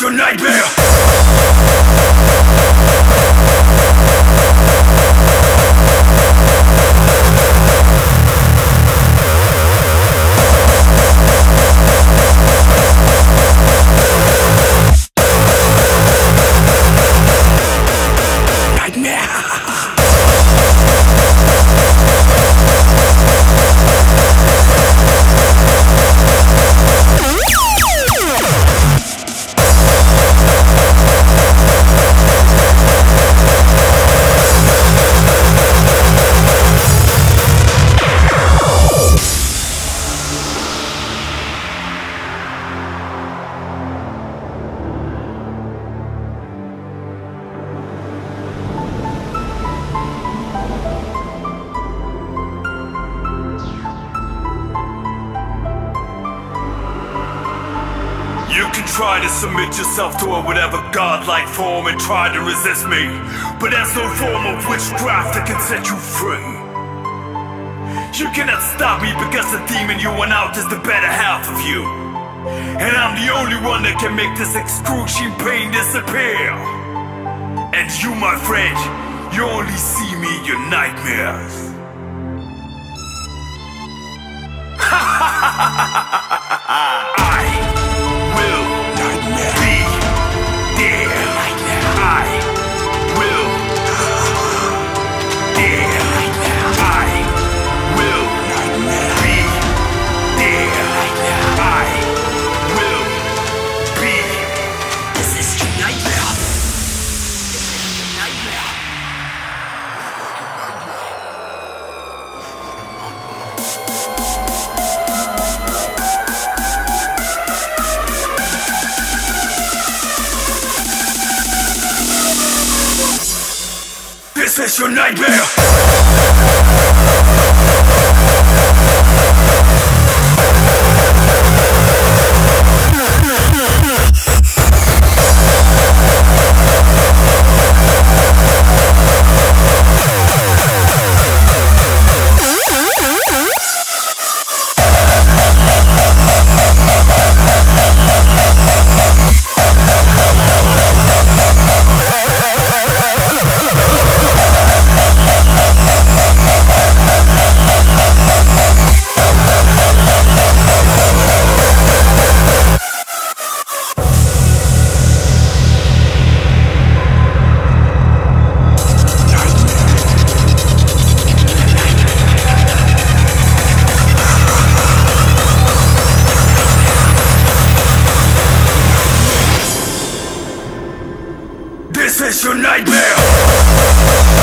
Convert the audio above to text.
It's your nightmare! Nightmare! Try to submit yourself to a whatever godlike form and try to resist me. But there's no form of witchcraft that can set you free. You cannot stop me because the demon you want out is the better half of you. And I'm the only one that can make this excruciating pain disappear. And you, my friend, you only see me in your nightmares. I This is your nightmare. This is your nightmare!